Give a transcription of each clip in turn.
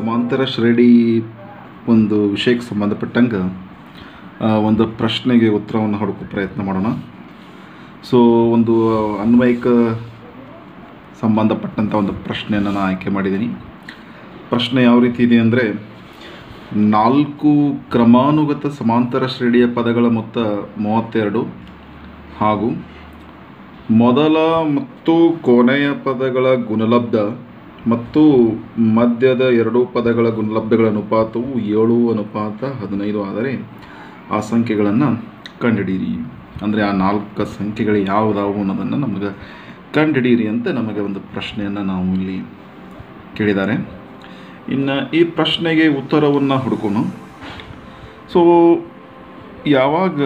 ಸಮಾಂತರ ಶ್ರೇಣಿ ಒಂದು ವಿಷಯಕ್ಕೆ ಸಂಬಂಧಪಟ್ಟಂಗೆ ಒಂದು ಪ್ರಶ್ನೆಗೆ ಉತ್ತರವನ್ನು ಹುಡುಕೋ ಪ್ರಯತ್ನ ಮಾಡೋಣ. ಸೊ ಒಂದು ಅನ್ವಯಿಕ ಸಂಬಂಧಪಟ್ಟಂಥ ಒಂದು ಪ್ರಶ್ನೆಯನ್ನು ನಾನು ಆಯ್ಕೆ ಮಾಡಿದ್ದೀನಿ. ಪ್ರಶ್ನೆ ಯಾವ ರೀತಿ ಇದೆ ಅಂದರೆ, ನಾಲ್ಕು ಕ್ರಮಾನುಗತ ಸಮಾಂತರ ಶ್ರೇಣಿಯ ಪದಗಳ ಮೊತ್ತ ಮೂವತ್ತೆರಡು ಹಾಗೂ ಮೊದಲ ಮತ್ತು ಕೊನೆಯ ಪದಗಳ ಗುಣಲಬ್ಧ ಮತ್ತು ಮಧ್ಯದ ಎರಡು ಪದಗಳ ಗುಣಲಬ್ಧಗಳ ಅನುಪಾತವು ಏಳು ಅನುಪಾತ ಹದಿನೈದು. ಆದರೆ ಆ ಸಂಖ್ಯೆಗಳನ್ನು ಕಂಡುಹಿಡಿಯಿರಿ. ಅಂದರೆ ಆ ನಾಲ್ಕು ಸಂಖ್ಯೆಗಳು ಯಾವುದಾವು ಅನ್ನೋದನ್ನು ನಮಗೆ ಕಂಡುಹಿಡಿಯಿರಿ ಅಂತ ನಮಗೆ ಒಂದು ಪ್ರಶ್ನೆಯನ್ನು ನಾವು ಇಲ್ಲಿ ಕೇಳಿದ್ದಾರೆ. ಇನ್ನು ಈ ಪ್ರಶ್ನೆಗೆ ಉತ್ತರವನ್ನು ಹುಡುಕೋಣ. ಸೊ ಯಾವಾಗ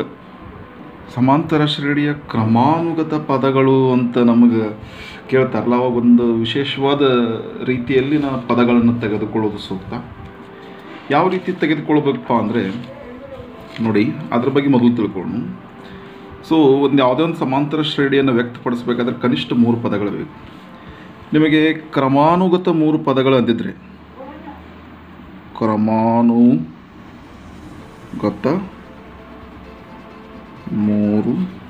ಸಮಾಂತರ ಶ್ರೇಣಿಯ ಕ್ರಮಾನುಗತ ಪದಗಳು ಅಂತ ನಮಗೆ ಕೇಳ್ತಾರಲ್ಲ ಅವಾಗ ಒಂದು ವಿಶೇಷವಾದ ರೀತಿಯಲ್ಲಿ ನಾವು ಪದಗಳನ್ನು ತೆಗೆದುಕೊಳ್ಳೋದು ಸೂಕ್ತ. ಯಾವ ರೀತಿ ತೆಗೆದುಕೊಳ್ಬೇಕಪ್ಪ ಅಂದರೆ, ನೋಡಿ, ಅದ್ರ ಬಗ್ಗೆ ಮೊದಲು ತಿಳ್ಕೊಳ್ಳೋಣ. ಸೊ ಒಂದು ಯಾವುದೇ ಒಂದು ಸಮಾಂತರ ಶ್ರೇಣಿಯನ್ನು ವ್ಯಕ್ತಪಡಿಸಬೇಕಾದ್ರೆ ಕನಿಷ್ಠ ಮೂರು ಪದಗಳು ಬೇಕು. ನಿಮಗೆ ಕ್ರಮಾನುಗತ ಮೂರು ಪದಗಳು ಅಂದಿದ್ರೆ, ಕ್ರಮಾನುಗತ ಮೂರು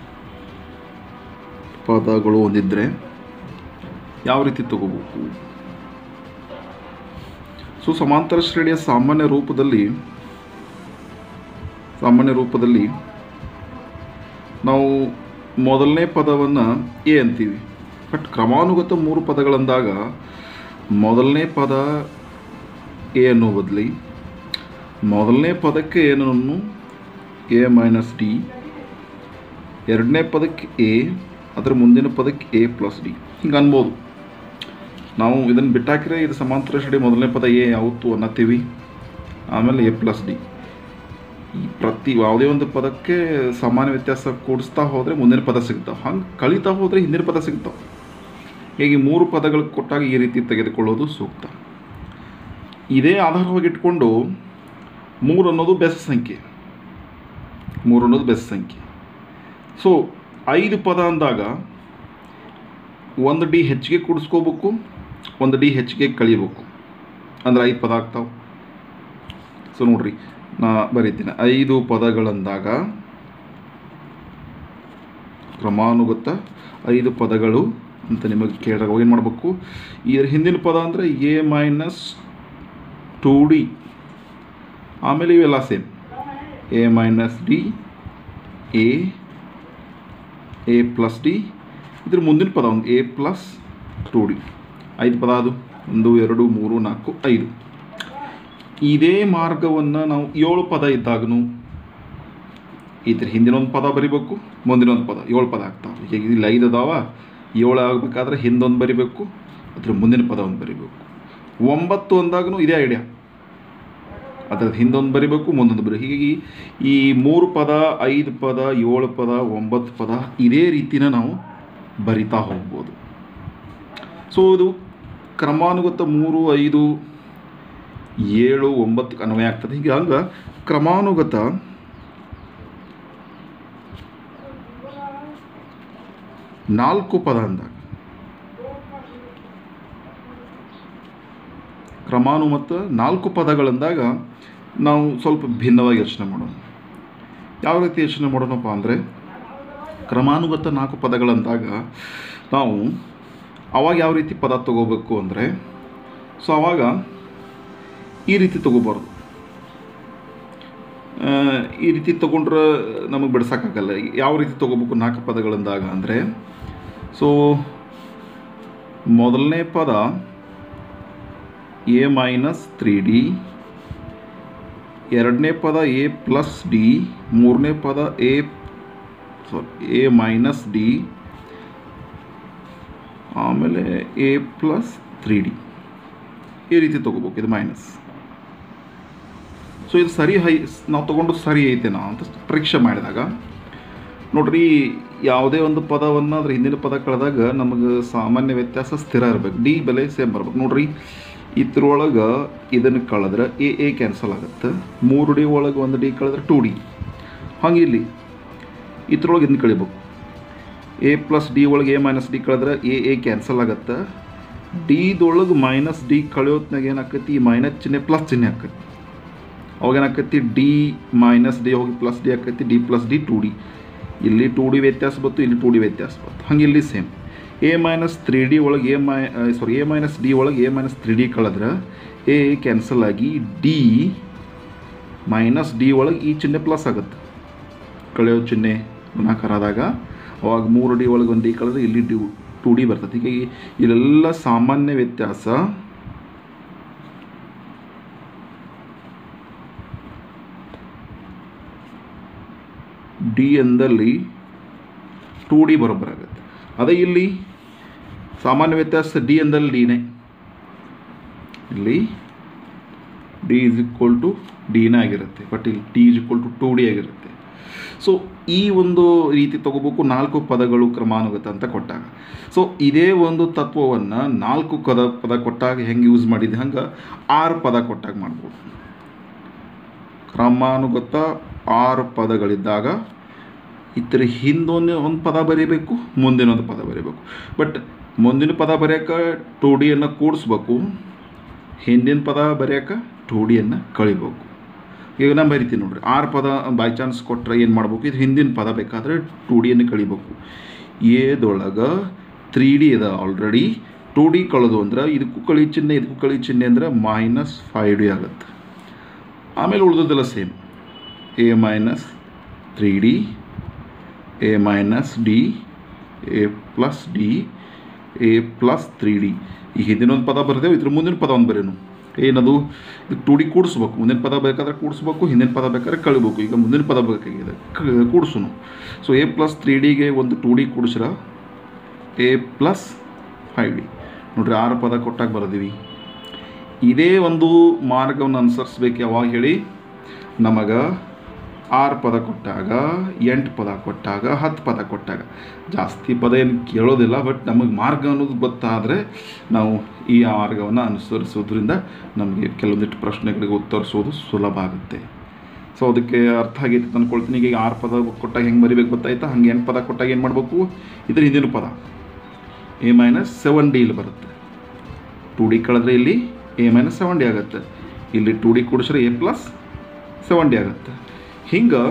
ಪದಗಳು ಹೊಂದಿದ್ರೆ ಯಾವ ರೀತಿ ತಗೋಬೇಕು? ಸೊ ಸಮಾಂತರ ಶ್ರೇಣಿಯ ಸಾಮಾನ್ಯ ರೂಪದಲ್ಲಿ ಸಾಮಾನ್ಯ ರೂಪದಲ್ಲಿ ನಾವು ಮೊದಲನೇ ಪದವನ್ನು ಎ ಅಂತೀವಿ. ಬಟ್ ಕ್ರಮಾನುಗತ ಮೂರು ಪದಗಳಂದಾಗ ಮೊದಲನೇ ಪದ ಎ ಅನ್ನೋ ಬದಲಿ ಮೊದಲನೇ ಪದಕ್ಕೆ ಏನನ್ನು? ಎ ಮೈನಸ್ ಡಿ, ಎರಡನೇ ಪದಕ್ಕೆ ಎ, ಅದರ ಮುಂದಿನ ಪದಕ್ಕೆ ಎ ಪ್ಲಸ್ ಡಿ. ಹಿಂಗೆ ಅನ್ಬೋದು ನಾವು ಇದನ್ನು ಬಿಟ್ಟಾಕಿದ್ರೆ ಇದು ಸಮಾಂತರ ಶ್ರೇಣಿ ಮೊದಲನೇ ಪದ ಎ ಯಾವತ್ತು ಅನ್ನತ್ತೀವಿ. ಆಮೇಲೆ ಎ ಪ್ಲಸ್ ಡಿ. ಈ ಪ್ರತಿ ಯಾವುದೇ ಒಂದು ಪದಕ್ಕೆ ಸಮಾನ ವ್ಯತ್ಯಾಸ ಕೂಡಿಸ್ತಾ ಹೋದರೆ ಮುಂದಿನ ಪದ ಸಿಗ್ತಾವೆ. ಹಂಗೆ ಕಳೀತಾ ಹೋದರೆ ಹಿಂದಿನ ಪದ ಸಿಗ್ತಾವೆ. ಹೀಗೆ ಮೂರು ಪದಗಳು ಕೊಟ್ಟಾಗ ಈ ರೀತಿ ತೆಗೆದುಕೊಳ್ಳೋದು ಸೂಕ್ತ. ಇದೇ ಆಧಾರವಾಗಿ ಇಟ್ಕೊಂಡು ಮೂರು ಅನ್ನೋದು ಬೆಸ್ಟ್ ಸಂಖ್ಯೆ. ಮೂರು ಅನ್ನೋದು ಬೆಸ್ಟ್ ಸಂಖ್ಯೆ. ಸೊ ಐದು ಪದ ಅಂದಾಗ ಒಂದು ಡಿ ಹೆಚ್ಚಿಗೆ ಕೂಡಿಸ್ಕೋಬೇಕು. ಒಂದು ಡಿ ಹೆಚ್ಚಿಗೆ ಕಳಿಬೇಕು ಅಂದ್ರೆ ಐದು ಪದ ಆಗ್ತಾವೆ. ಸೊ ನೋಡ್ರಿ, ನಾ ಬರೀತೀನಿ. ಐದು ಪದಗಳಂದಾಗ ಕ್ರಮಾನುಗತ ಐದು ಪದಗಳು ಅಂತ ನಿಮಗೆ ಕೇಳಿದಾಗ ಏನು ಮಾಡಬೇಕು? ಇದರ ಹಿಂದಿನ ಪದ ಅಂದರೆ ಎ ಮೈನಸ್ ಟೂ ಡಿ. ಆಮೇಲೆ ಇವೆಲ್ಲ same. A minus D, A A plus D. ಇದ್ರ ಮುಂದಿನ ಪದ ಒಂದು ಎ ಪ್ಲಸ್ ಟು ಡಿ. ಐದು ಪದ ಅದು ಒಂದು, ಎರಡು, ಮೂರು, ನಾಲ್ಕು, ಐದು. ಇದೇ ಮಾರ್ಗವನ್ನು ನಾವು ಏಳು ಪದ ಇದ್ದಾಗನು ಇದ್ರ ಹಿಂದಿನ ಒಂದು ಪದ ಬರಿಬೇಕು, ಮುಂದಿನ ಒಂದು ಪದ, ಏಳು ಪದ ಆಗ್ತಾವೆ ಈಗ ಇಲ್ಲಿ ಐದು ಅದಾವ, ಏಳು ಆಗಬೇಕಾದ್ರೆ ಹಿಂದೊಂದು ಬರಿಬೇಕು, ಅದ್ರ ಮುಂದಿನ ಪದ ಒಂದು ಬರಿಬೇಕು. ಒಂಬತ್ತು ಅಂದಾಗೂ ಇದೇ ಐಡಿಯಾ ಅದರ ಹಿಂದೊಂದು ಬರಿಬೇಕು, ಮುಂದೊಂದು ಬರಿ ಹೀಗಾಗಿ ಈ ಮೂರು ಪದ, ಐದು ಪದ, ಏಳು ಪದ, ಒಂಬತ್ತು ಪದ ಇದೇ ರೀತಿನ ನಾವು ಬರಿತಾ ಹೋಗ್ಬೋದು. ಸೊ ಇದು ಕ್ರಮಾನುಗತ ಮೂರು, ಐದು, ಏಳು, ಒಂಬತ್ತು ಅನ್ವಯ ಆಗ್ತದೆ. ಹೀಗೆ ಹಂಗೆ ಕ್ರಮಾನುಗತ ನಾಲ್ಕು ಪದ ಅಂದಾಗ ಕ್ರಮಾನು ಮತ್ತು ನಾಲ್ಕು ಪದಗಳಂದಾಗ ನಾವು ಸ್ವಲ್ಪ ಭಿನ್ನವಾಗಿ ಯೋಚನೆ ಮಾಡೋಣ. ಯಾವ ರೀತಿ ಯೋಚನೆ ಮಾಡೋಣಪ್ಪ ಅಂದರೆ, ಕ್ರಮಾನುಗತ ನಾಲ್ಕು ಪದಗಳಂದಾಗ ನಾವು ಅವಾಗ ಯಾವ ರೀತಿ ಪದ ತಗೋಬೇಕು ಅಂದರೆ ಸೊ ಅವಾಗ ಈ ರೀತಿ ತಗೋಬಾರ್ದು. ಈ ರೀತಿ ತೊಗೊಂಡ್ರೆ ನಮಗೆ ಬಿಡ್ಸೋಕ್ಕಾಗಲ್ಲ. ಯಾವ ರೀತಿ ತೊಗೋಬೇಕು ನಾಲ್ಕು ಪದಗಳಿಂದಾಗ ಅಂದರೆ ಸೊ ಮೊದಲನೇ ಪದ ಎ ಮೈನಸ್ ತ್ರೀ ಡಿ ಎರಡನೇ ಪದ ಎ ಪ್ಲಸ್ ಡಿ ಮೂರನೇ ಪದ A sorry A minus D ಆಮೇಲೆ ಎ ಪ್ಲಸ್ ತ್ರೀ ಡಿ ಈ ರೀತಿ ತೊಗೋಬೇಕು, ಇದು ಮೈನಸ್ ಸೊ ಇದು ಸರಿ ಹೈ, ನಾವು ತೊಗೊಂಡು ಸರಿ ಐತೆನಾ ಅಂತ ಪರೀಕ್ಷೆ ಮಾಡಿದಾಗ, ನೋಡ್ರಿ, ಯಾವುದೇ ಒಂದು ಪದವನ್ನು ಅದ್ರ ಹಿಂದಿನ ಪದ ಕಳೆದಾಗ ನಮಗೆ ಸಾಮಾನ್ಯ ವ್ಯತ್ಯಾಸ ಸ್ಥಿರ ಇರಬೇಕು. ಡಿ ಬೆಲೆ ಸೇಮ್ ಬರ್ಬೇಕು. ನೋಡ್ರಿ, ಇದ್ರೊಳಗೆ ಇದನ್ನು ಕಳೆದ್ರೆ ಎ ಎ ಕ್ಯಾನ್ಸಲ್ ಆಗುತ್ತೆ. ಮೂರು ಡಿ ಒಳಗೆ ಒಂದು ಡಿ ಕಳೆದ್ರೆ ಟು ಡಿ ಹಂಗೆ ಇಲ್ಲಿ, ಇದ್ರೊಳಗೆ ಇದನ್ನ ಕಳಿಬೇಕು. ಎ ಪ್ಲಸ್ ಡಿ ಒಳಗೆ ಎ ಮೈನಸ್ ಡಿ ಕಳೆದ್ರೆ ಎ ಎ ಕ್ಯಾನ್ಸಲ್ ಆಗುತ್ತೆ. ಡಿದೊಳಗೆ ಮೈನಸ್ ಡಿ ಕಳೆಯೋತ್ನಾಗ ಏನಾಕತಿ? ಈ ಮೈನಸ್ ಚಿಹ್ನೆ ಪ್ಲಸ್ ಚಿಹ್ನೆ ಆಕತಿ. ಅವಾಗ ಏನಾಕತಿ? ಡಿ ಮೈನಸ್ ಡಿ ಹೋಗಿ ಪ್ಲಸ್ ಡಿ ಆಕತಿ. D plus D two D ಇಲ್ಲಿ ಟು ಡಿ ವ್ಯತ್ಯಾಸ ಬಂತು, ಇಲ್ಲಿ ಟು ಡಿ ವ್ಯತ್ಯಾಸ ಬಂತು. ಹಂಗೆ ಇಲ್ಲಿ same A minus three D ಒಳಗೆ A my sorry A minus D ಒಳಗೆ ಎ ಮೈನಸ್ ತ್ರೀ ಡಿ ಕಳೆದ್ರೆ ಎ ಕ್ಯಾನ್ಸಲ್ ಆಗಿ ಡಿ ಮೈನಸ್ ಡಿ ಒಳಗೆ ಈ ಚಿಹ್ನೆ ಪ್ಲಸ್ ಆಗುತ್ತೆ. ಕಳೆಯೋ ಚಿಹ್ನೆ. ಗುಣಾಕಾರ ಆದಾಗ ಅವಾಗ ಮೂರು ಡಿ ಒಳಗೆ ಒಂದು ಡಿ ಕಳೆದ್ರೆ ಇಲ್ಲಿ ಡಿ ಟು ಡಿ ಬರ್ತದೆ ಹೀಗಾಗಿ ಇಲ್ಲೆಲ್ಲ ಸಾಮಾನ್ಯ ವ್ಯತ್ಯಾಸ. ಡಿ ಎಂದಲ್ಲಿ ಟು ಡಿ ಬರೋಬ್ಬರಾಗುತ್ತೆ ಅದೇ ಇಲ್ಲಿ ಸಾಮಾನ್ಯ ವ್ಯತ್ಯಾಸ ಡಿ ಎಂದಲ್ಲಿ ಡಿನೇ. ಇಲ್ಲಿ ಡಿ ಇಸ್ ಈಕ್ವಲ್ ಟು ಡಿನೇ ಆಗಿರುತ್ತೆ. ಬಟ್ ಇಲ್ಲಿ D is equal to two D ಆಗಿರುತ್ತೆ. ಸೊ ಈ ಒಂದು ರೀತಿ ತಗೋಬೇಕು, ನಾಲ್ಕು ಪದಗಳು ಕ್ರಮಾನುಗತ ಅಂತ ಕೊಟ್ಟಾಗ. ಸೊ ಇದೇ ಒಂದು ತತ್ವವನ್ನು ನಾಲ್ಕು ಪದ ಪದ ಕೊಟ್ಟಾಗ ಹೆಂಗೆ ಯೂಸ್ ಮಾಡಿದೆ ಹಂಗೆ ಆರು ಪದ ಕೊಟ್ಟಾಗ ಮಾಡ್ಬೋದು. ಕ್ರಮಾನುಗತ ಆರು ಪದಗಳಿದ್ದಾಗ ಇತರ ಹಿಂದೊಂದು ಒಂದು ಪದ ಬರೀಬೇಕು, ಮುಂದಿನ ಒಂದು ಪದ ಬರೀಬೇಕು. ಬಟ್ ಮುಂದಿನ ಪದ ಬರೆಯೋಕೆ ಟು ಡಿಯನ್ನು ಕೂಡಿಸ್ಬೇಕು, ಹಿಂದಿನ ಪದ ಬರೆಯೋಕೆ ಟು ಡಿಯನ್ನು ಕಳಿಬೇಕು. ಈಗ ನಾನು ಬರಿತೀನಿ ನೋಡ್ರಿ. ಆರು ಪದ ಬೈ ಚಾನ್ಸ್ ಕೊಟ್ಟರೆ ಏನು ಮಾಡ್ಬೇಕು? ಇದು ಹಿಂದಿನ ಪದ ಬೇಕಾದರೆ ಟು ಡಿಯನ್ನು ಕಳಿಬೇಕು. ಏದೊಳಗೆ ತ್ರೀ ಡಿ ಇದೆ ಆಲ್ರೆಡಿ ಟು ಡಿ ಕಳೆದು ಅಂದ್ರೆ ಇದಕ್ಕೂ ಕಳಿ ಚಿಹ್ನೆ, ಇದಕ್ಕೂ ಕಳಿ ಚಿಹ್ನೆ ಅಂದರೆ ಮೈನಸ್ ಫೈವ್ ಡಿ ಆಗುತ್ತೆ. ಆಮೇಲೆ ಉಳಿದದ್ದೆಲ್ಲ same A minus three D A minus D A plus D A plus three D ಈ ಹಿಂದಿನೊಂದು ಪದ ಬರ್ತೇವೆ ಇದ್ರ ಮುಂದಿನ ಪದ ಒಂದು ಬರೇನು ಏನದು? ಟು ಡಿ ಕೂಡಿಸ್ಬೇಕು. ಮುಂದಿನ ಪದ ಬೇಕಾದ್ರೆ ಕೂಡಿಸ್ಬೇಕು, ಹಿಂದಿನ ಪದ ಬೇಕಾದ್ರೆ ಕಳಿಬೇಕು. ಈಗ ಮುಂದಿನ ಪದ ಬೇಕಾಗಿದೆ. ಕೂಡಿಸುನು. ಸೊ ಎ ಪ್ಲಸ್ ತ್ರೀ ಡಿಗೆ ಒಂದು ಟೂ ಡಿ ಕೂಡಿಸ್ರ? ಎ ಪ್ಲಸ್ ಫೈವ್ ಡಿ ನೋಡ್ರಿ, ಆರು ಪದ ಕೊಟ್ಟಾಗ ಬರೆದೀವಿ. ಇದೇ ಒಂದು ಮಾರ್ಗವನ್ನು ಅನುಸರಿಸ್ಬೇಕು ಯಾವಾಗ ಹೇಳಿ? ನಮಗೆ ಆರು ಪದ ಕೊಟ್ಟಾಗ, ಎಂಟು ಪದ ಕೊಟ್ಟಾಗ, ಹತ್ತು ಪದ ಕೊಟ್ಟಾಗ. ಜಾಸ್ತಿ ಪದ ಏನು ಕೇಳೋದಿಲ್ಲ ಬಟ್ ನಮಗೆ ಮಾರ್ಗ ಅನ್ನೋದು ಗೊತ್ತಾದರೆ ನಾವು ಈ ಮಾರ್ಗವನ್ನು ಅನುಸರಿಸೋದ್ರಿಂದ ನಮಗೆ ಕೆಲವೊಂದಿಷ್ಟು ಪ್ರಶ್ನೆಗಳಿಗೆ ಉತ್ತರಿಸೋದು ಸುಲಭ ಆಗುತ್ತೆ. ಸೊ ಅದಕ್ಕೆ ಅರ್ಥ ಆಗೈತೆ ಅಂದ್ಕೊಳ್ತೀನಿ ಈಗ ಆರು ಪದ ಕೊಟ್ಟಾಗ ಹೆಂಗೆ ಬರಿಬೇಕು ಗೊತ್ತಾಯ್ತಾ? ಹಂಗೆ ಎಂಟು ಪದ ಕೊಟ್ಟಾಗ ಏನು ಮಾಡಬೇಕು? ಇದ್ರ ಹಿಂದಿನ ಪದ. ಎ ಮೈನಸ್ ಸೆವೆನ್ ಡಿ ಇಲ್ಲಿ ಬರುತ್ತೆ. ಟು ಡಿ ಕಳೆದ್ರೆ ಇಲ್ಲಿ ಎ ಮೈನಸ್ ಸೆವೆನ್ ಡಿ ಆಗುತ್ತೆ. ಇಲ್ಲಿ ಟು ಡಿ ಕೂಡಿಸ್ರೆ ಎ ಪ್ಲಸ್ ಸೆವೆನ್ ಡಿ ಆಗುತ್ತೆ. ಹಿಂಗೆ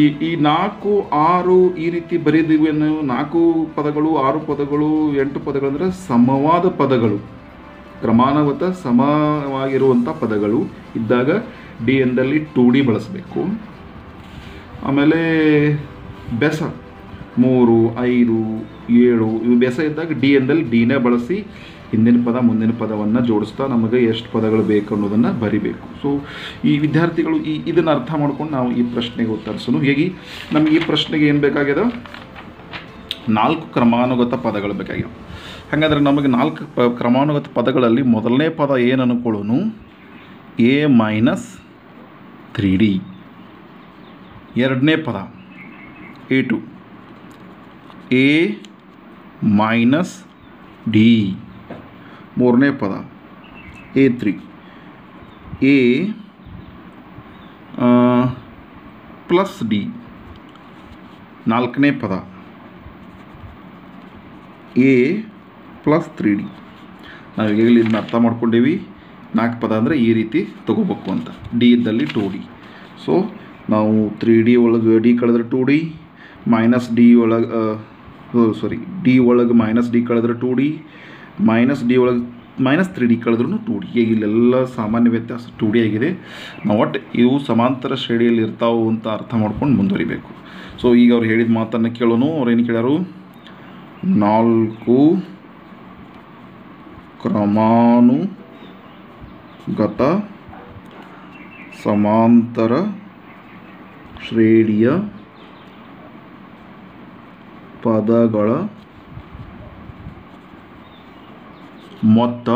ಈ ಈ ನಾಲ್ಕು ಆರು ಈ ರೀತಿ ಬರೀದೀವಿ ಅನ್ನೋ ನಾಲ್ಕು ಪದಗಳು, ಆರು ಪದಗಳು, ಎಂಟು ಪದಗಳು ಅಂದರೆ ಸಮವಾದ ಪದಗಳು. ಕ್ರಮಾನುಗತ ಸಮವಾಗಿರುವಂಥ ಪದಗಳು ಇದ್ದಾಗ ಡಿ ಎಂದಲ್ಲಿ ಟು ಡಿ ಬಳಸಬೇಕು. ಆಮೇಲೆ ಬೆಸ, ಮೂರು, ಐದು, ಏಳು, ಇವು ಬೆಸ ಇದ್ದಾಗ ಡಿ ಎಂದಲ್ಲಿ ಡಿನೇ ಬಳಸಿ ಹಿಂದಿನ ಪದ, ಮುಂದಿನ ಪದವನ್ನು ಜೋಡಿಸ್ತಾ ನಮಗೆ ಎಷ್ಟು ಪದಗಳು ಬೇಕು ಅನ್ನೋದನ್ನು ಬರಿಬೇಕು. ಸೊ ಈ ವಿದ್ಯಾರ್ಥಿಗಳು ಈ ಇದನ್ನು ಅರ್ಥ ಮಾಡ್ಕೊಂಡು ನಾವು ಈ ಪ್ರಶ್ನೆಗೆ ಉತ್ತರಿಸೋಣ ಹೇಗೆ? ನಮಗೆ ಈ ಪ್ರಶ್ನೆಗೆ ಏನು ಬೇಕಾಗ್ಯದ ನಾಲ್ಕು ಕ್ರಮಾನುಗತ ಪದಗಳು ಬೇಕಾಗ್ಯಾವ ಹಾಗಾದ್ರೆ ನಮಗೆ ನಾಲ್ಕು ಪ, ಕ್ರಮಾನುಗತ ಪದಗಳಲ್ಲಿ ಮೊದಲನೇ ಪದ ಏನು ಅನ್ಕೊಳ್ಳೋನು? ಎ ಮೈನಸ್ ತ್ರೀ ಡಿ ಎರಡನೇ ಪದ a two a minus d ಮೂರನೇ ಪದ. A three a plus d ನಾಲ್ಕನೇ ಪದ. ಎ ಪ್ಲಸ್ ತ್ರೀ ಡಿ ನಾವು ಈಗಾಗಲೇ ಇದನ್ನ ಅರ್ಥ ಮಾಡ್ಕೊಂಡೀವಿ. ನಾಲ್ಕು ಪದ ಅಂದರೆ ಈ ರೀತಿ ತಗೋಬೇಕು ಅಂತ. ಡಿ ಇದ್ದಲ್ಲಿ ಟು ಡಿ ಸೊ ನಾವು ತ್ರೀ ಡಿ ಒಳಗೆ ಡಿ ಕಳೆದ್ರೆ ಟು ಡಿ ಮೈನಸ್ ಡಿ ಒಳಗೆ ಸಾರಿ ಡಿ ಒಳಗೆ ಮೈನಸ್ ಡಿ ಕಳೆದ್ರೆ ಟು ಡಿ ಮೈನಸ್ ಡಿ ಒಳಗೆ ಮೈನಸ್ ತ್ರೀ ಡಿ ಕಳೆದ್ರೂ ಟು ಡಿ ಇಲ್ಲೆಲ್ಲ ಸಾಮಾನ್ಯ ವ್ಯತ್ಯಾಸ ಟು ಡಿ ಆಗಿದೆ. ನಾವು ಒಟ್ಟು ಇವು ಸಮಾಂತರ ಶ್ರೇಣಿಯಲ್ಲಿ ಇರ್ತಾವು ಅಂತ ಅರ್ಥ ಮಾಡ್ಕೊಂಡು ಮುಂದುವರಿಬೇಕು. ಸೊ ಈಗ ಅವ್ರು ಹೇಳಿದ ಮಾತನ್ನು ಕೇಳೋನು, ಅವ್ರು ಏನು ಕೇಳ್ಯಾರು? ನಾಲ್ಕು ಕ್ರಮಾನುಗತ ಸಮಾಂತರ ಶ್ರೇಣಿಯ ಪದಗಳ ಮೊತ್ತ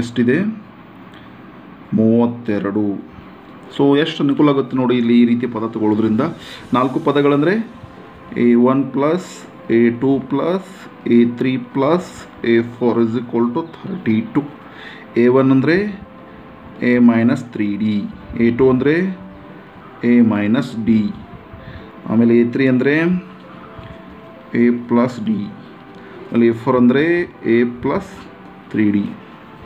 ಎಷ್ಟಿದೆ? ಮೂವತ್ತೆರಡು. ಸೊ ಎಷ್ಟು ಅನುಕೂಲ ಆಗುತ್ತೆ ನೋಡಿ ಇಲ್ಲಿ ಈ ರೀತಿ ಪದ ತಗೊಳ್ಳೋದ್ರಿಂದ. ನಾಲ್ಕು ಪದಗಳಂದರೆ a one plus a two plus a three plus a four is equal to thirty two a one ಅಂದರೆ a minus three d a two ಅಂದರೆ ಎ ಮೈನಸ್ ಡಿ ಆಮೇಲೆ ಎ ತ್ರೀ ಅಂದರೆ ಎ ಪ್ಲಸ್ ಡಿ ಅಲ್ಲಿ a four ಅಂದರೆ a plus three d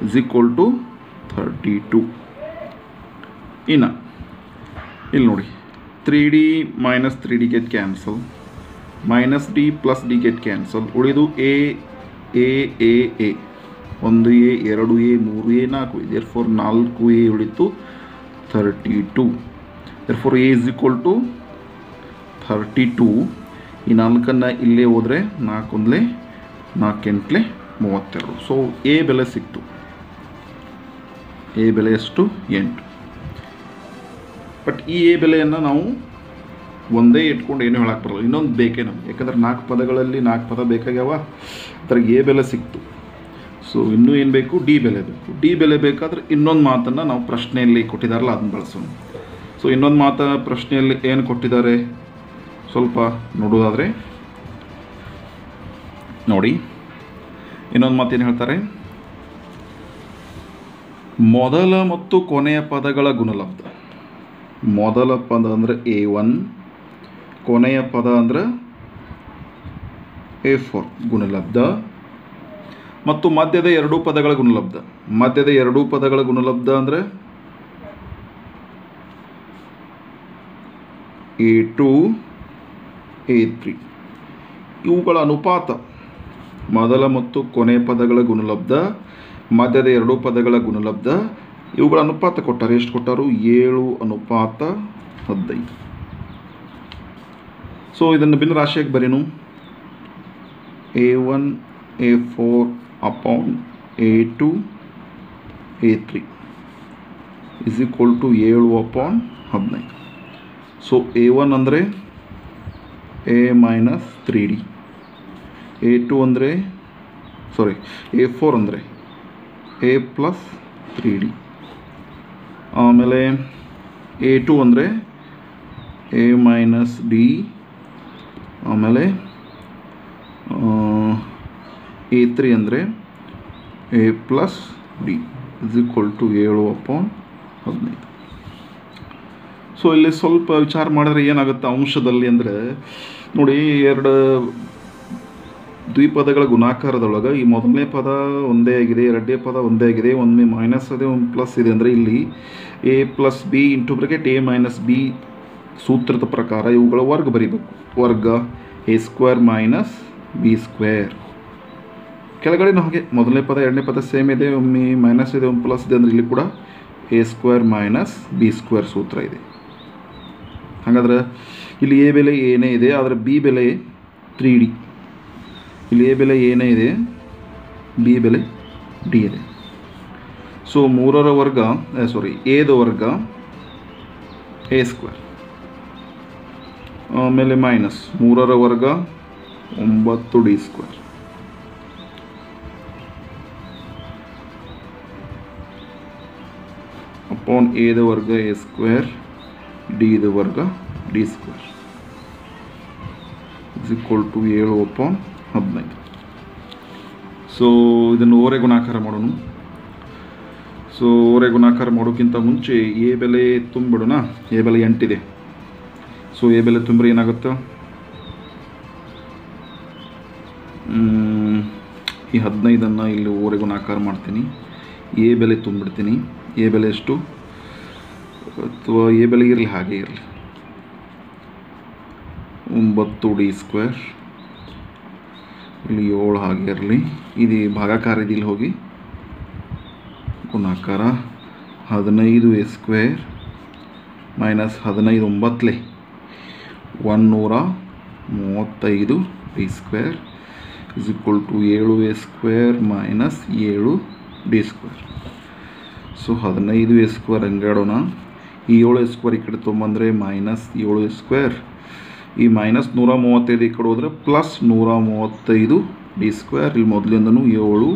is equal to thirty two. ಇನ್ನು, ಇಲ್ಲಿ ನೋಡಿ, three d minus three d get cancel minus d plus d get cancel ಉಳಿದು A A A A. ಒಂದು A, ಎರಡು A, ಮೂರು A, ನಾಲ್ಕು therefore ನಾಲ್ಕು A ಉಳಿತು thirty two. Therefore a is equal to thirty two. ಈ ನಾಲ್ಕನ್ನು ಇಲ್ಲೇ ಹೋದರೆ ನಾಲ್ಕೊಂದಲೇ ನಾಲ್ಕೆಂಟ್ಲೆ ಮೂವತ್ತೆರಡು. ಸೊ ಎ ಬೆಲೆ ಸಿಕ್ತು. ಎ ಬೆಲೆ ಎಷ್ಟು? ಎಂಟು. ಬಟ್ ಈ ಎ ಬೆಲೆಯನ್ನು ನಾವು ಒಂದೇ ಇಟ್ಕೊಂಡು ಏನು ಹೇಳಕ್ಕೆ ಬರಲ್ಲ. ಇನ್ನೊಂದು ಬೇಕೇ ನಮ್ಗೆ. ಯಾಕಂದ್ರೆ ನಾಲ್ಕು ಪದಗಳಲ್ಲಿ ನಾಲ್ಕು ಪದ ಬೇಕಾಗ್ಯಾವ. ಅದ್ರಾಗ ಎ ಬೆಲೆ ಸಿಕ್ತು. ಸೊ ಇನ್ನೂ ಏನು ಬೇಕು? ಡಿ ಬೆಲೆ ಬೇಕು. ಡಿ ಬೆಲೆ ಬೇಕಾದ್ರೆ ಇನ್ನೊಂದು ಮಾತನ್ನು ನಾವು ಪ್ರಶ್ನೆಯಲ್ಲಿ ಕೊಟ್ಟಿದ್ದಾರಲ್ಲ ಅದನ್ನು ಬಳಸೋಣ. ಸೊ ಇನ್ನೊಂದು ಮಾತ ಪ್ರಶ್ನೆಯಲ್ಲಿ ಏನು ಕೊಟ್ಟಿದ್ದಾರೆ? ಸ್ವಲ್ಪ ನೋಡೋದಾದರೆ ನೋಡಿ. ಇನ್ನೊಂದು ಮಾತು ಏನು ಹೇಳ್ತಾರೆ? ಮೊದಲ ಮತ್ತು ಕೊನೆಯ ಪದಗಳ ಗುಣಲಬ್ಧ. ಮೊದಲ ಪದ ಅಂದರೆ ಎ ಒನ್ ಕೊನೆಯ ಪದ ಅಂದರೆ ಎ ಫೋರ್ ಗುಣಲಬ್ಧ. ಮತ್ತು ಮಧ್ಯದ ಎರಡೂ ಪದಗಳ ಗುಣಲಬ್ಧ. ಮಧ್ಯದ ಎರಡೂ ಪದಗಳ ಗುಣಲಬ್ಧ ಅಂದರೆ ಎ ಟು ಎ ತ್ರೀ ಇವುಗಳ ಅನುಪಾತ ಮೊದಲ ಮತ್ತು ಕೊನೆ ಪದಗಳ ಗುಣಲಬ್ಧ, ಮಧ್ಯದ ಎರಡು ಪದಗಳ ಗುಣಲಬ್ಧ, ಇವುಗಳ ಅನುಪಾತ ಕೊಟ್ಟಾರೆ, ಎಷ್ಟು ಕೊಟ್ಟಾರು? ಏಳು ಅನುಪಾತ ಹದಿನೈದು. ಸೊ ಇದನ್ನು ಭಿನ್ನ ರಾಶಿಯಾಗಿ ಬರೀನು a one a four upon a two a three is equal to ಏಳು ಅಪಾನ್ ಹದಿನೈದು. ಸೊ ಎ ಒನ್ ಅಂದರೆ a minus three d a two ಅಂದರೆ ಸಾರಿ ಎ ಫೋರ್ ಅಂದರೆ ಎ ಪ್ಲಸ್ ತ್ರೀ ಡಿ ಆಮೇಲೆ ಎ ಟು ಅಂದರೆ A minus D ಆಮೇಲೆ A three ಅಂದರೆ a plus d is equal to ಏಳು ಅಪಾನ್ ಹದಿನೈದು. ಸೊ ಇಲ್ಲಿ ಸ್ವಲ್ಪ ವಿಚಾರ ಮಾಡಿದ್ರೆ ಏನಾಗುತ್ತೆ? ಅಂಶದಲ್ಲಿ ಅಂದರೆ, ನೋಡಿ, ಎರಡು ದ್ವಿಪದಗಳ ಗುಣಾಕಾರದೊಳಗೆ ಈ ಮೊದಲನೇ ಪದ ಒಂದೇ ಆಗಿದೆ, ಎರಡನೇ ಪದ ಒಂದೇ ಆಗಿದೆ, ಒಮ್ಮೆ ಮೈನಸ್ ಇದೆ ಒಂದು ಪ್ಲಸ್ ಇದೆ ಅಂದರೆ ಇಲ್ಲಿ a plus b into bracket a minus b ಸೂತ್ರದ ಪ್ರಕಾರ ಇವುಗಳ ವರ್ಗ ಬರೀಬೇಕು. ವರ್ಗ a square minus b square ಕೆಳಗಡೆನು ಹಾಗೆ, ಮೊದಲನೇ ಪದ, ಎರಡನೇ ಪದ ಸೇಮ್ ಇದೆ, ಒಮ್ಮೆ ಮೈನಸ್ ಇದೆ ಒಂದು ಪ್ಲಸ್ ಇದೆ ಅಂದರೆ ಇಲ್ಲಿ ಕೂಡ a square minus b square ಸೂತ್ರ ಇದೆ. ಹಾಗಾದ್ರೆ ಇಲ್ಲಿ ಎ ಬೆಲೆ ಏನೇ ಇದೆ, ಆದರೆ ಬಿ ಬೆಲೆ ತ್ರೀ ಡಿ ಇಲ್ಲಿ ಎ ಬೆಲೆ ಏನೇ ಇದೆ ಬಿ ಬೆಲೆ ಡಿ ಇದೆ. ಸೊ ಮೂರರ ವರ್ಗ ಸಾರಿ ಎದ ವರ್ಗ, ಎ ಸ್ಕ್ವೇರ್. ಆಮೇಲೆ ಮೈನಸ್ ಮೂರರ ವರ್ಗ, ಒಂಬತ್ತು ಡಿ ಸ್ಕ್ವೇರ್. ಅಪಾನ್ ಎದ ವರ್ಗ, ಎ ಸ್ಕ್ವೇರ್, ಡಿದ ವರ್ಗ, d square. Is equal to ಏಳು ಅಪಾನ್ ಹದಿನೈದು ಸೊ ಇದನ್ನು ಓರೆ ಗುಣಾಕಾರ ಮಾಡೋಣ. ಸೊ ಓರೆ ಗುಣಾಕಾರ ಮಾಡೋಕ್ಕಿಂತ ಮುಂಚೆ ಎ ಬೆಲೆ ತುಂಬಿಡೋಣ. ಎ ಬೆಲೆ ಎಂಟಿದೆ. ಸೊ ಎ ಬೆಲೆ ತುಂಬ್ರೆ ಏನಾಗುತ್ತೆ? ಈ ಹದಿನೈದನ್ನು ಇಲ್ಲಿ ಓರೆ ಗುಣಾಕಾರ ಮಾಡ್ತೀನಿ. ಎ ಬೆಲೆ ತುಂಬಿಡ್ತೀನಿ. ಎ ಬೆಲೆ ಎಷ್ಟು? ಅಥವಾ ಎ ಬೆಲೆ ಇರಲಿ ಹಾಗೆ ಇರಲಿ. ಒಂಬತ್ತು ಡಿ ಸ್ಕ್ವೇರ್. ಇಲ್ಲಿ ಏಳು ಹಾಗೆ ಇರಲಿ. ಇದು ಭಾಗಾಕಾರ ಇದೆ ಇಲ್ಲಿ ಹೋಗಿ ಗುಣಾಕಾರ ಹದಿನೈದು ಎ ಸ್ಕ್ವೇರ್ ಮೈನಸ್ ಹದಿನೈದು ಒಂಬತ್ತಲೆ ಒನ್ನೂರ ಮೂವತ್ತೈದು d square is equal to ಏಳು ಎ ಸ್ಕ್ವೇರ್ ಮೈನಸ್ ಏಳು ಡಿ ಸ್ಕ್ವೇರ್. ಸೊ ಹದಿನೈದು ಎ ಸ್ಕ್ವೇರ್ ಹಂಗಾಡೋಣ ಈ ಏಳು ಎ ಸ್ಕ್ವೇರ್ ಈ ಕಡೆ ತೊಗೊಂಬಂದರೆ ಮೈನಸ್ ಏಳು ಎ ಸ್ಕ್ವೇರ್ ಈ ಮೈನಸ್ ನೂರ ಮೂವತ್ತೈದು ಈ ಕಡೆ ಹೋದರೆ ಪ್ಲಸ್ ನೂರ ಮೂವತ್ತೈದು ಡಿ ಸ್ಕ್ವೇರ್ ಇಲ್ಲಿ ಮೊದಲಿಂದನು ಏಳು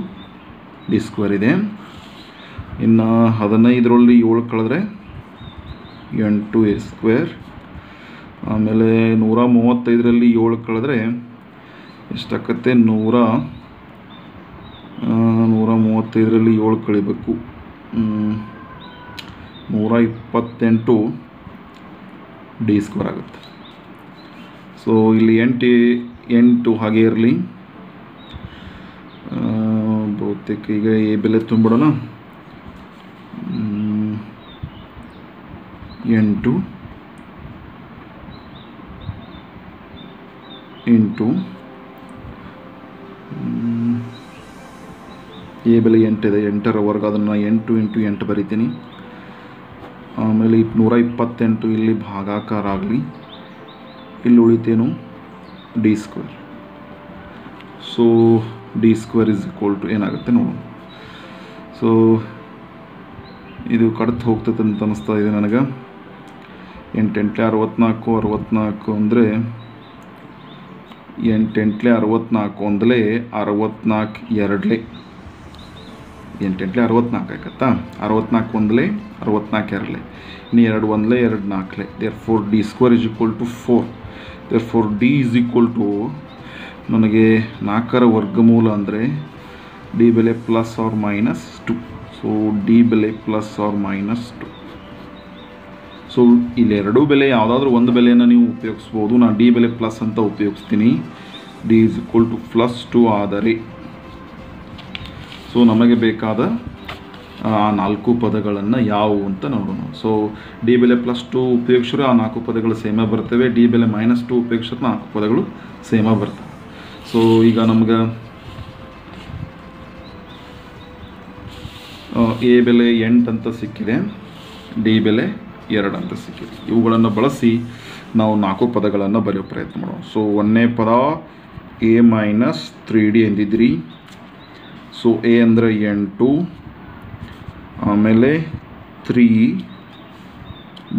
ಡಿ ಸ್ಕ್ವೇರ್ ಇದೆ. ಇನ್ನು ಹದಿನೈದರಲ್ಲಿ ಏಳು ಕಳೆದ್ರೆ ಎಂಟು ಎ ಸ್ಕ್ವೇರ್ ಆಮೇಲೆ ನೂರ ಮೂವತ್ತೈದರಲ್ಲಿ ಏಳು ಕಳೆದ್ರೆ ಎಷ್ಟಾಗತ್ತೆ ನೂರ. ನೂರ ಮೂವತ್ತೈದರಲ್ಲಿ ಏಳು ಕಳಿಬೇಕು. ನೂರ ಇಪ್ಪತ್ತೆಂಟು ಡಿ ಸ್ಕ್ವೇರ್ ಆಗುತ್ತೆ. ಸೊ ಇಲ್ಲಿ ಎಂಟು ಎಂಟು ಹಾಗೆ ಇರಲಿ. ಬಹುತೇಕ ಈಗ ಈ ಬೆಲೆ ತುಂಬಿಡೋಣ. ಎಂಟು ಎಂಟು ಎ ಬೆಲೆ ಎಂಟಿದೆ. ಎಂಟರ ವರ್ಗ ಅದನ್ನು ಎಂಟು ಇಂಟು ಎಂಟು ಬರಿತೀನಿ. ಆಮೇಲೆ ನೂರ ಇಪ್ಪತ್ತೆಂಟು ಇಲ್ಲಿ ಭಾಗಾಕಾರ ಆಗಲಿ. ಇಲ್ಲಿ ಉಳಿತೇನು? D square so d square is equal to ಏನಾಗುತ್ತೆ ನೋಡೋಣ ಸೊ ಇದು ಕಡ್ತು ಹೋಗ್ತದೆ ಅಂತ ಅನಿಸ್ತಾ ಇದೆ ನನಗೆ. ಎಂಟೆಂಟ್ಲೆ ಅರವತ್ನಾಲ್ಕು ಅರವತ್ನಾಲ್ಕು ಅಂದರೆ ಎಂಟೆಂಟ್ಲೆ ಅರವತ್ನಾಲ್ಕು ಒಂದಲೇ ಅರವತ್ನಾಲ್ಕು ಎರಡಲೇ. ಎಂಟೆಂಟ್ಲೆ ಅರವತ್ನಾಲ್ಕು ಆಯ್ಕತ್ತಾ? ಅರವತ್ನಾಲ್ಕು ಒಂದಲೆ, ಅರವತ್ನಾಲ್ಕು ಎರಡಲೇ. ಇನ್ನು ಎರಡು ಒಂದಲೆ, ಎರಡು ನಾಲ್ಕಲೇ. Therefore d square is equal to four four d is equal to ನನಗೆ ನಾಲ್ಕರ ವರ್ಗಮೂಲ ಅಂದರೆ ಡಿ ಬೆಲೆ plus or minus two so d ಬೆಲೆ plus or minus two so ಇಲ್ಲಿ ಎರಡೂ ಬೆಲೆ, ಯಾವುದಾದ್ರೂ ಒಂದು ಬೆಲೆಯನ್ನು ನೀವು ಉಪಯೋಗಿಸ್ಬೋದು. ನಾನು ಡಿ ಬೆಲೆ ಪ್ಲಸ್ ಅಂತ ಉಪಯೋಗಿಸ್ತೀನಿ. D is equal to plus two ಆದರೆ. ಸೊ ನಮಗೆ ಬೇಕಾದ ಆ ನಾಲ್ಕು ಪದಗಳನ್ನು ಯಾವುವು ಅಂತ ನೋಡೋಣ. ಸೊ ಡಿ ಬೆಲೆ ಪ್ಲಸ್ ಟು ಉಪಯೋಗಿಸಿದ್ರೆ ಆ ನಾಲ್ಕು ಪದಗಳು ಸೇಮ ಬರ್ತವೆ. ಡಿ ಬೆಲೆ ಮೈನಸ್ ಟು ಉಪಯೋಗಿಸಿದ್ರೆ ನಾಲ್ಕು ಪದಗಳು ಸೇಮ ಬರ್ತವೆ. ಸೊ ಈಗ ನಮ್ಗೆ ಎ ಬೆಲೆ ಎಂಟು ಅಂತ ಸಿಕ್ಕಿದೆ. ಡಿ ಬೆಲೆ ಎರಡು ಅಂತ ಸಿಕ್ಕಿದೆ. ಇವುಗಳನ್ನು ಬಳಸಿ ನಾವು ನಾಲ್ಕು ಪದಗಳನ್ನು ಬರೆಯೋ ಪ್ರಯತ್ನ ಮಾಡೋಣ. ಸೊ ಒಂದನೇ ಪದ ಎ ಮೈನಸ್ ತ್ರೀ ಡಿ ಎಂದಿದ್ರಿ. ಸೊ ಎ ಅಂದರೆ ಎಂಟು ಆಮೇಲೆ ತ್ರೀ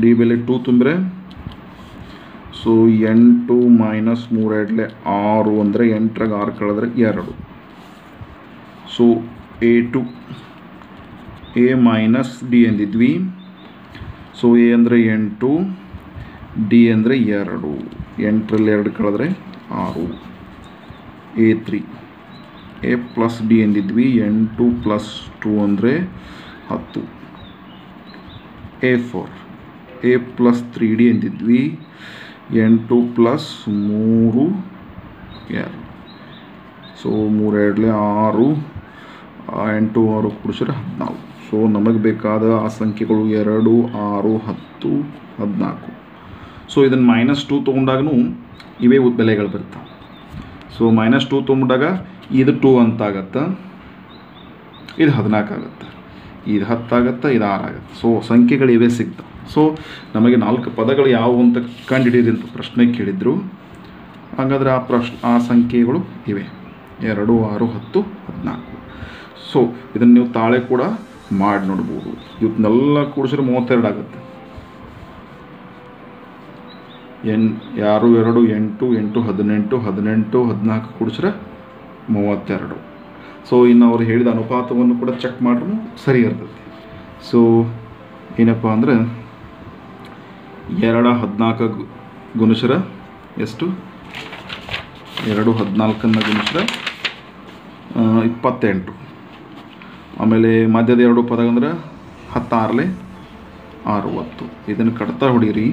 ಡಿ ಬೆಲೆ ಟೂ ತುಂಬ್ರೆ. ಸೊ ಎಂಟು ಮೈನಸ್ ಮೂರು ಎಡ್ಲೆ ಆರು ಅಂದರೆ ಎಂಟ್ರಾಗ ಆರು ಕಳೆದ್ರೆ ಎರಡು. So a two a minus d ಎಂದಿದ್ವಿ so A ಅಂದರೆ ಎಂಟು ಡಿ ಅಂದರೆ ಎರಡು. ಎಂಟರಲ್ಲಿ ಎರಡು ಕಳೆದ್ರೆ ಆರು. A three a plus d ಎಂದಿದ್ವಿ ಎಂಟು ಪ್ಲಸ್ ಟು ಅಂದರೆ ಹತ್ತು. A four a plus three d ಅಂತಿದ್ವಿ. ಎಂಟು ಪ್ಲಸ್ ಮೂರು ಎರಡು ಸೊ ಮೂರು ಎರಡಲೆ ಆರು. ಎಂಟು ಆರು ಕೂಡಿಸಿದ್ರೆ ಹದಿನಾಲ್ಕು. ಸೊ ನಮಗೆ ಬೇಕಾದ ಆ ಸಂಖ್ಯೆಗಳು ಎರಡು, ಆರು, ಹತ್ತು, ಹದಿನಾಲ್ಕು. ಸೊ ಇದನ್ನು ಮೈನಸ್ ಟು ತೊಗೊಂಡಾಗೂ ಇವೇ ಬೆಲೆಗಳು ಬರ್ತಾವೆ ಸೊ ಮೈನಸ್ ಟು ತೊಗೊಂಡಾಗ ಇದು ಟೂ ಅಂತ ಆಗತ್ತೆ ಇದು ಹದಿನಾಲ್ಕು ಆಗುತ್ತೆ. ಇದು ಹತ್ತಾಗತ್ತೆ ಇದು ಆರು ಆಗುತ್ತೆ ಸೊ ಸಂಖ್ಯೆಗಳು ಇವೇ ಸಿಗ್ತವೆ. ಸೊ ನಮಗೆ ನಾಲ್ಕು ಪದಗಳು ಯಾವುವು ಅಂತ ಕಂಡುಹಿಡಿಯಿರಿ ಅಂತ ಪ್ರಶ್ನೆ ಕೇಳಿದ್ರು. ಹಾಗಾದರೆ ಆ ಪ್ರಶ್, ಆ ಸಂಖ್ಯೆಗಳು ಇವೆ. ಎರಡು, ಆರು, ಹತ್ತು, ಹದಿನಾಲ್ಕು. ಸೊ ಇದನ್ನು ನೀವು ತಾಳೆ ಕೂಡ ಮಾಡಿ ನೋಡ್ಬೋದು. ಇವತ್ತನ್ನೆಲ್ಲ ಕೂಡಿಸಿದ್ರೆ ಮೂವತ್ತೆರಡು ಆಗುತ್ತೆ. ಎನ್, ಯಾರು ಎರಡು, ಎಂಟು ಎಂಟು, ಹದಿನೆಂಟು ಹದಿನೆಂಟು, ಹದಿನಾಲ್ಕು ಕೂಡಿಸಿದ್ರೆ ಮೂವತ್ತೆರಡು. ಸೊ ಇನ್ನು ಅವ್ರು ಹೇಳಿದ ಅನುಪಾತವನ್ನು ಕೂಡ ಚೆಕ್ ಮಾಡ್ರೂ ಸರಿ ಇರ್ತೈತಿ. ಸೊ ಏನಪ್ಪ ಅಂದರೆ, ಎರಡು ಹದಿನಾಲ್ಕು ಗುಣಶರ, ಎಷ್ಟು? ಎರಡು ಹದಿನಾಲ್ಕನ್ನು ಗುಣಶರ ಇಪ್ಪತ್ತೆಂಟು. ಆಮೇಲೆ ಮಧ್ಯದ ಎರಡು ಪದ ಅಂದ್ರೆ ಹತ್ತಾರಲೆ ಅರುವತ್ತು. ಇದನ್ನು ಕಟ್ತಾ ಹೊಡೀರಿ.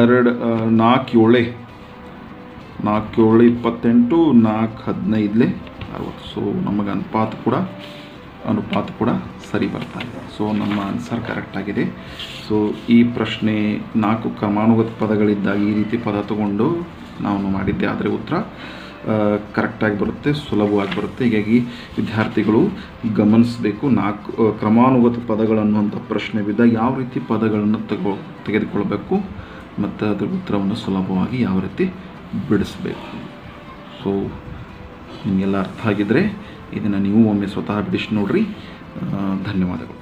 ಎರಡು ನಾಲ್ಕು ಏಳೆ, ನಾಲ್ಕು ಏಳು ಇಪ್ಪತ್ತೆಂಟು, ನಾಲ್ಕು ಹದಿನೈದಲೆ ಅರವತ್ತು ಸೊ ನಮಗೆ ಅನುಪಾತ ಕೂಡ ಅನುಪಾತ ಕೂಡ ಸರಿ ಬರ್ತಾ ಇದೆ. ಸೊ ನಮ್ಮ ಆನ್ಸರ್ ಕರೆಕ್ಟಾಗಿದೆ ಸೊ ಈ ಪ್ರಶ್ನೆ ನಾಲ್ಕು ಕ್ರಮಾನುಗತ ಪದಗಳಿದ್ದಾಗ ಈ ರೀತಿ ಪದ ತಗೊಂಡು ನಾವು ಮಾಡಿದ್ದೆ. ಆದರೆ ಉತ್ತರ ಕರೆಕ್ಟಾಗಿ ಬರುತ್ತೆ, ಸುಲಭವಾಗಿ ಬರುತ್ತೆ. ಹೀಗಾಗಿ ವಿದ್ಯಾರ್ಥಿಗಳು ಗಮನಿಸಬೇಕು. ನಾಲ್ಕು ಕ್ರಮಾನುಗತ ಪದಗಳನ್ನುವಂಥ ಪ್ರಶ್ನೆ ಬಿದ್ದಾಗ ಯಾವ ರೀತಿ ಪದಗಳನ್ನು ತಗೋ, ತೆಗೆದುಕೊಳ್ಬೇಕು ಮತ್ತು ಅದರ ಉತ್ತರವನ್ನು ಸುಲಭವಾಗಿ ಯಾವ ರೀತಿ ಬಿಡಿಸಬೇಕು. ಸೊ ನಿಮಗೆಲ್ಲ ಅರ್ಥ ಆಗಿದ್ದರೆ ಇದನ್ನು ನೀವು ಒಮ್ಮೆ ಸ್ವತಃ ಬಿಡಿಸಿ ನೋಡ್ರಿ. ಧನ್ಯವಾದಗಳು.